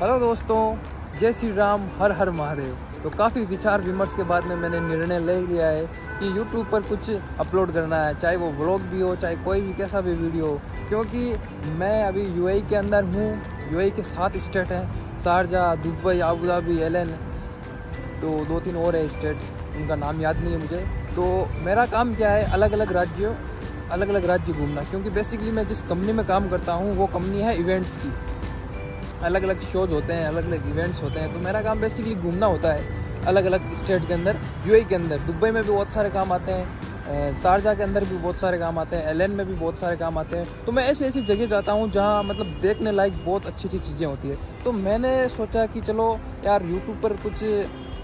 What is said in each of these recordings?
Hello दोस्तों, जय श्री राम, हर हर महादेव। तो काफ़ी विचार विमर्श के बाद में मैंने निर्णय ले लिया है कि यूट्यूब पर कुछ अपलोड करना है, चाहे वो ब्लॉग भी हो, चाहे कोई भी कैसा भी वीडियो हो। क्योंकि मैं अभी यूएई के अंदर हूँ यूएई के सात स्टेट हैं शारजा दुबई आबू धाबी एलन तो दो तीन और है स्टेट उनका नाम याद नहीं है मुझे। तो मेरा काम क्या है अलग अलग राज्यों अलग अलग राज्य घूमना। क्योंकि बेसिकली मैं जिस कंपनी में काम करता हूँ, वो कंपनी है इवेंट्स की। अलग अलग शोज़ होते हैं अलग अलग इवेंट्स होते हैं तो मेरा काम बेसिकली घूमना होता है अलग अलग स्टेट के अंदर यूएई के अंदर। दुबई में भी बहुत सारे काम आते हैं शारजा के अंदर भी बहुत सारे काम आते हैं एल में भी बहुत सारे काम आते हैं। तो मैं ऐसी ऐसी जगह जाता हूँ जहाँ मतलब देखने लायक बहुत अच्छी अच्छी चीज़ें होती है। तो मैंने सोचा कि चलो यार यूट्यूब पर कुछ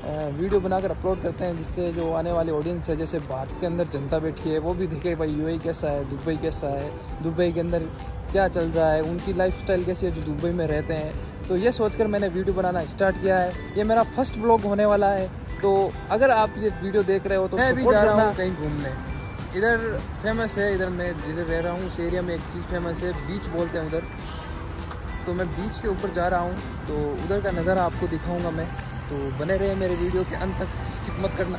वीडियो बनाकर अपलोड करते हैं जिससे जो आने वाली ऑडियंस है जैसे भारत के अंदर जनता बैठी है वो भी देखे भाई यूएई कैसा है दुबई कैसा है दुबई के अंदर क्या चल रहा है उनकी लाइफ स्टाइल कैसी है जो दुबई में रहते हैं। तो ये सोचकर मैंने वीडियो बनाना स्टार्ट किया है। ये मेरा फ़र्स्ट ब्लॉग होने वाला है। तो अगर आप ये वीडियो देख रहे हो तो मैं भी जा रहा हूँ कहीं घूमने। इधर फ़ेमस है इधर मैं जिधर रह रहा हूँ उस एरिया में एक चीज़ फ़ेमस है बीच बोलते हैं उधर। तो मैं बीच के ऊपर जा रहा हूँ तो उधर का नज़ारा आपको दिखाऊँगा मैं। तो बने रहे मेरे वीडियो के अंत तक स्किप मत करना।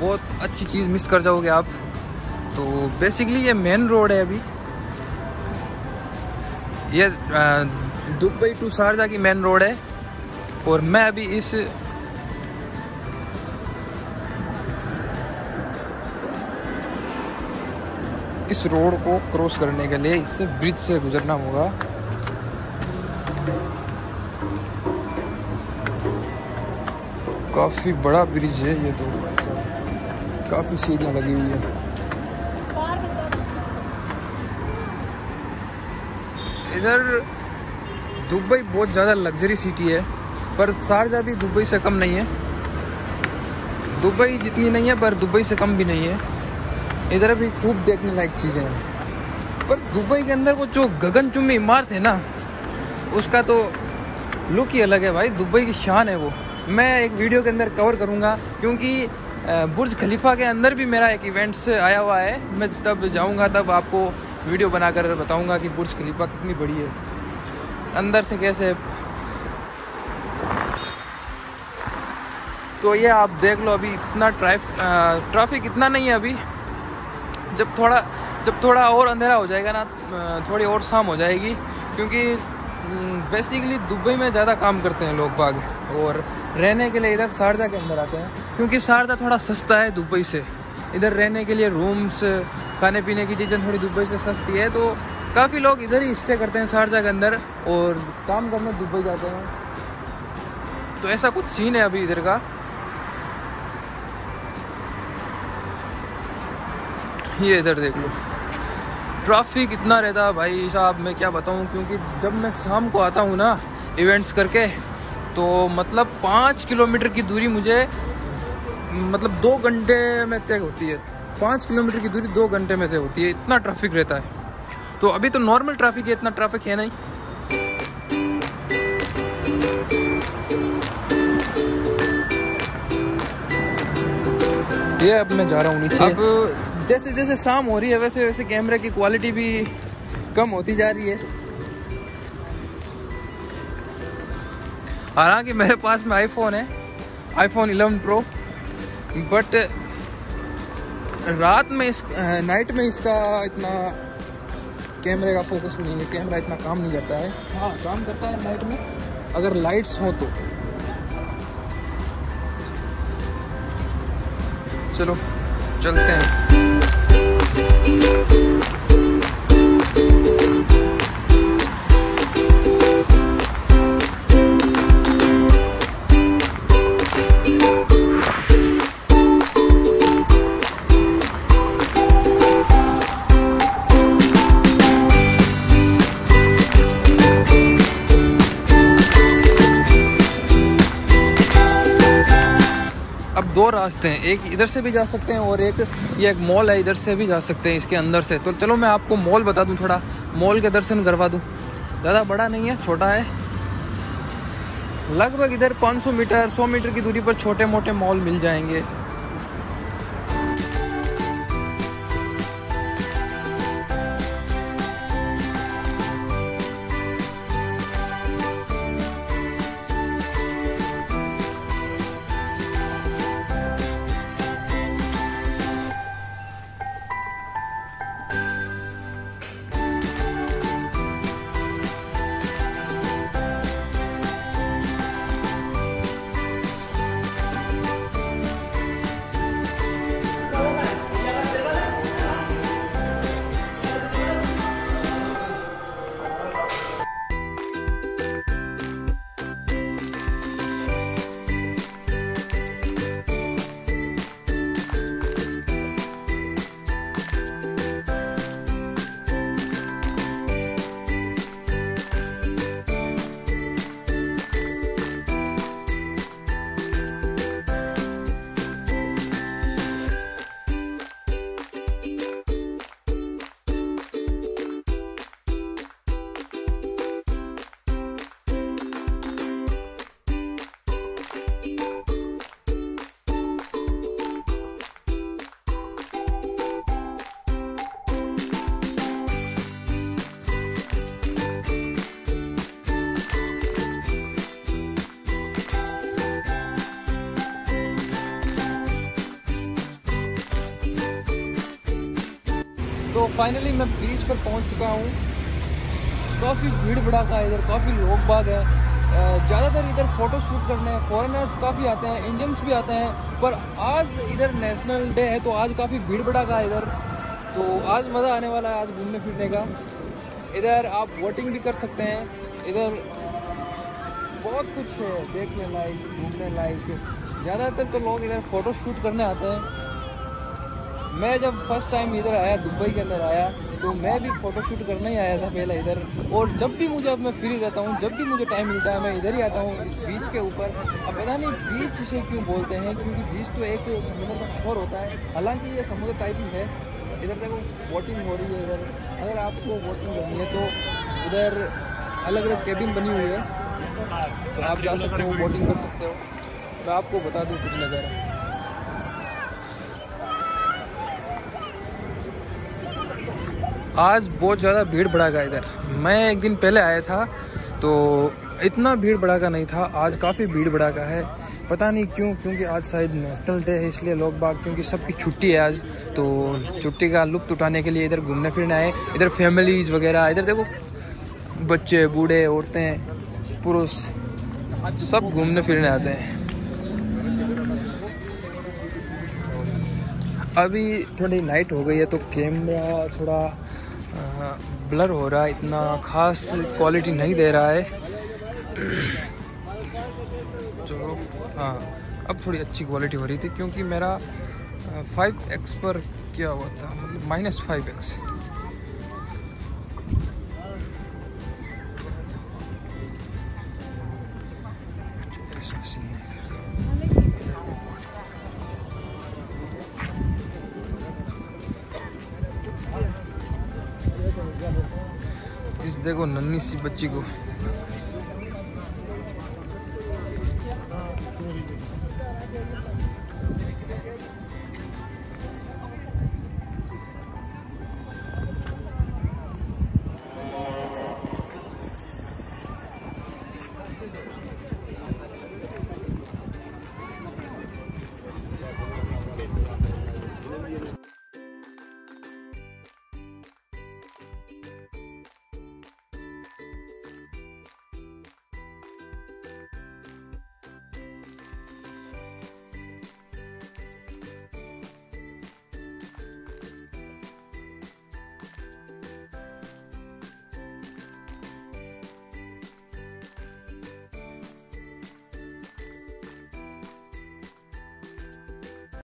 बहुत अच्छी चीज़ मिस कर जाओगे आप। तो बेसिकली ये मेन रोड है अभी। ये दुबई टू शारजा की मेन रोड है। और मैं अभी इस इस रोड को क्रॉस करने के लिए इस ब्रिज से गुजरना होगा। काफ़ी बड़ा ब्रिज है ये तो। काफ़ी सीढ़ियाँ लगी हुई है। इधर दुबई बहुत ज़्यादा लग्जरी सिटी है, पर शारजा भी दुबई से कम नहीं है। दुबई जितनी नहीं है, पर दुबई से कम भी नहीं है। इधर भी खूब देखने लायक चीज़ें हैं। पर दुबई के अंदर वो जो गगनचुम्बी इमारत है ना, उसका तो लुक ही अलग है भाई। दुबई की शान है वो। मैं एक वीडियो के अंदर कवर करूँगा, क्योंकि बुर्ज खलीफा के अंदर भी मेरा एक इवेंट्स आया हुआ है। मैं तब जाऊँगा, तब आपको वीडियो बनाकर बताऊँगा कि बुर्ज खलीफा कितनी बड़ी है। अंदर से कैसे? तो ये आप देख लो अभी इतना ट्रैफ ट्रैफ़िक इतना नहीं है अभी। जब थोड़ा जब थोड़ा और अंधेरा हो जाएगा ना थोड़ी और शाम हो जाएगी, क्योंकि बेसिकली दुबई में ज़्यादा काम करते हैं लोग बाग। और रहने के लिए इधर शारजा के अंदर आते हैं। क्योंकि शारजा थोड़ा सस्ता है दुबई से। इधर रहने के लिए रूम्स खाने पीने की चीज़ें थोड़ी दुबई से सस्ती है तो काफ़ी लोग इधर ही स्टे करते हैं शारजा के अंदर और काम करने दुबई जाते हैं। तो ऐसा कुछ सीन है अभी इधर का। ये इधर देख लो। ट्रैफ़िक इतना रहता भाई साहब, मैं क्या बताऊँ? क्योंकि जब मैं शाम को आता हूँ ना इवेंट्स करके तो मतलब पाँच किलोमीटर की दूरी मुझे मतलब दो घंटे में तय होती है। पाँच किलोमीटर की दूरी दो घंटे में तय होती है। इतना ट्रैफ़िक रहता है। तो अभी तो नॉर्मल ट्रैफ़िक है इतना ट्रैफ़िक है नहीं। ये अब मैं जा रहा हूँ नीचे। अब जैसे जैसे शाम हो रही है वैसे वैसे कैमरे की क्वालिटी भी कम होती जा रही है। हालाँकि मेरे पास में आईफोन है आईफोन 11 प्रो बट रात में इस नाइट में इसका इतना कैमरे का फोकस नहीं है कैमरा इतना काम नहीं करता है। हाँ काम करता है नाइट में, अगर लाइट्स हो तो। चलो, चलते हैं। दो रास्ते हैं, एक इधर से भी जा सकते हैं और एक, ये एक मॉल है, इधर से भी जा सकते हैं इसके अंदर से। तो चलो मैं आपको मॉल बता दूँ थोड़ा। मॉल के दर्शन करवा दूँ। ज़्यादा बड़ा नहीं है, छोटा है। लगभग इधर 500 मीटर 100 मीटर की दूरी पर छोटे मोटे मॉल मिल जाएँगे। फाइनली मैं बीच पर पहुँच चुका हूँ। काफ़ी भीड़ भड़ाका है इधर, काफ़ी लोग बाग है। ज़्यादातर इधर फ़ोटो शूट करने फॉरेनर्स काफ़ी आते हैं इंडियंस भी आते हैं। पर आज इधर नेशनल डे है तो आज काफ़ी भीड़ भड़ाका है इधर। तो आज मज़ा आने वाला है आज घूमने फिरने का। इधर आप वोटिंग भी कर सकते हैं। इधर बहुत कुछ है, देखने लायक, घूमने लायक। ज़्यादातर तो लोग इधर फ़ोटो शूट करने आते हैं। मैं जब फ़र्स्ट टाइम इधर आया, दुबई के अंदर आया तो मैं भी फ़ोटो शूट करने ही आया था पहले इधर। और जब भी मुझे, अब मैं फ्री रहता हूँ, जब भी मुझे टाइम मिलता है, मैं इधर ही आता हूँ, इस बीच के ऊपर। अब पता नहीं बीच इसे क्यों बोलते हैं? क्योंकि बीच तो एक समुद्र का शोर होता है। हालाँकि ये समुद्र टाइप ही है। इधर देखो बोटिंग हो रही है इधर। अगर आपको बोटिंग करनी है तो इधर अलग अलग केबिन बनी हुई है। तो आप जा सकते हो बोटिंग कर सकते हो। मैं आपको बता दूँ कुछ नज़ारा। आज बहुत ज़्यादा भीड़ भड़ाका इधर। मैं एक दिन पहले आया था तो इतना भीड़ भड़ाका नहीं था, आज काफ़ी भीड़ भड़ाका है। पता नहीं क्यों, क्योंकि आज शायद नेशनल डे है, इसलिए लोग बाग, क्योंकि सबकी छुट्टी है आज। तो छुट्टी का लुत्फ उठाने के लिए इधर घूमने फिरने आए। इधर फैमिलीज़ वगैरह, इधर देखो, बच्चे, बूढ़े, औरतें, पुरुष, सब घूमने फिरने आते हैं। अभी थोड़ी नाइट हो गई है तो कैमरा थोड़ा ब्लर हो रहा है, इतना ख़ास क्वालिटी नहीं दे रहा है। चलो हाँ अब थोड़ी अच्छी क्वालिटी हो रही थी, क्योंकि मेरा फाइव एक्स पर क्या हुआ था? मतलब माइनस फाइव एक्स देखो नन्ही सी बच्ची को।